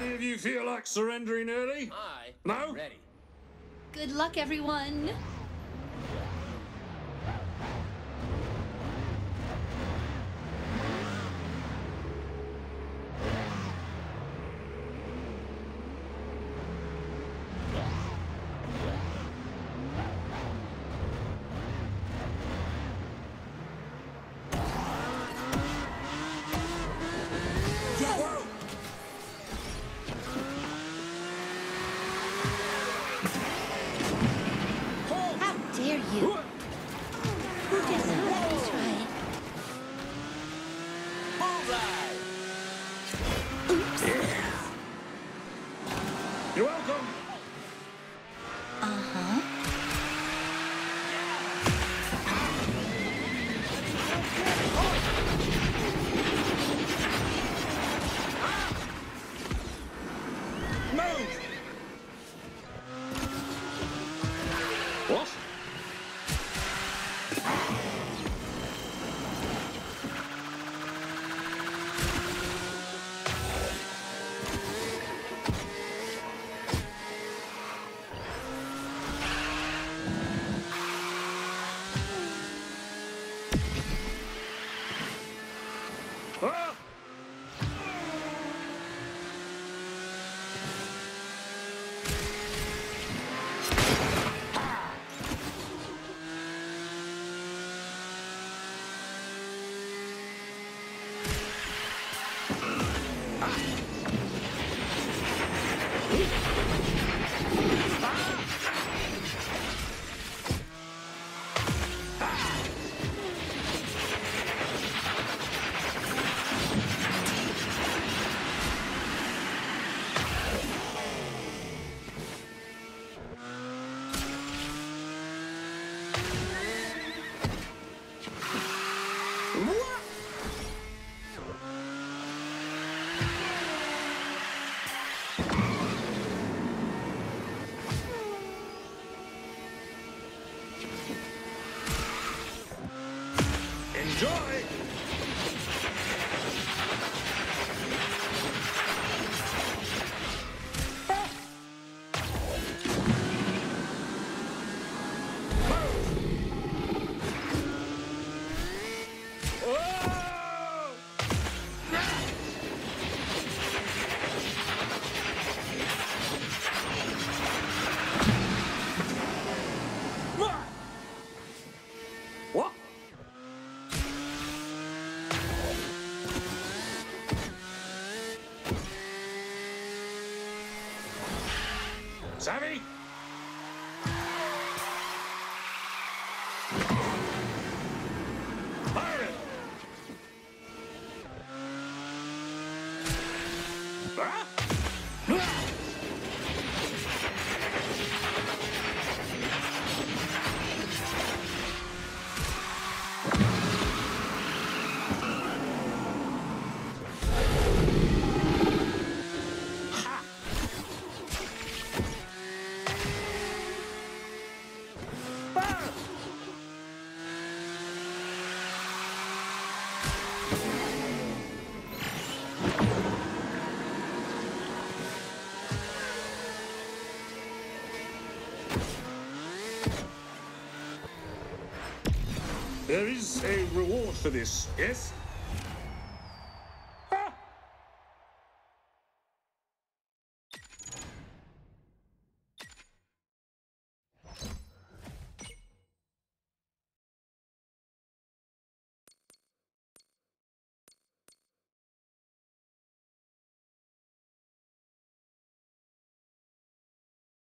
Any of you feel like surrendering early? I No? ready. Good luck, everyone. You? Let's go. Enjoy! Savvy? Fire it! There is a reward for this, yes?